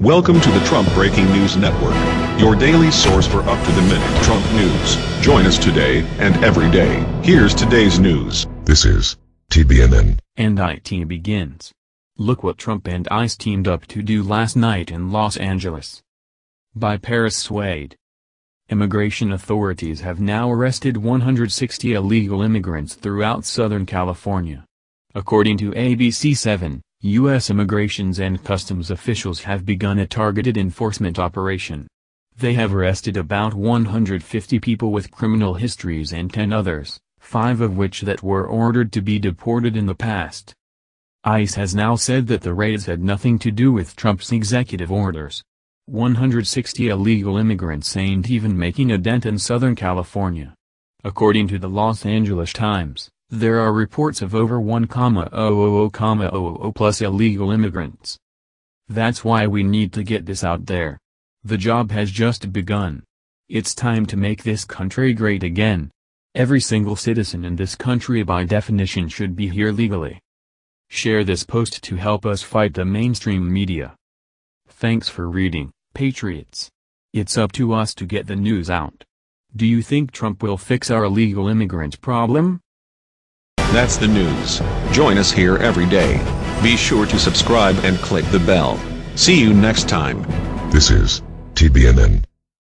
Welcome to the Trump Breaking News Network, your daily source for up-to-the-minute Trump news. Join us today and every day. Here's today's news. This is TBNN. And IT begins. Look what Trump and ICE teamed up to do last night in Los Angeles. By Paris Wade. Immigration authorities have now arrested 160 illegal immigrants throughout Southern California. According to ABC 7, U.S. immigrations and customs officials have begun a targeted enforcement operation. They have arrested about 150 people with criminal histories and 10 others, five of which that were ordered to be deported in the past. ICE has now said that the raids had nothing to do with Trump's executive orders. 160 illegal immigrants ain't even making a dent in Southern California. According to the Los Angeles Times, there are reports of over 1,000,000 plus illegal immigrants. That's why we need to get this out there. The job has just begun. It's time to make this country great again. Every single citizen in this country by definition should be here legally. Share this post to help us fight the mainstream media. Thanks for reading, Patriots. It's up to us to get the news out. Do you think Trump will fix our illegal immigrant problem? That's the news. Join us here every day. Be sure to subscribe and click the bell. See you next time. This is TBNN.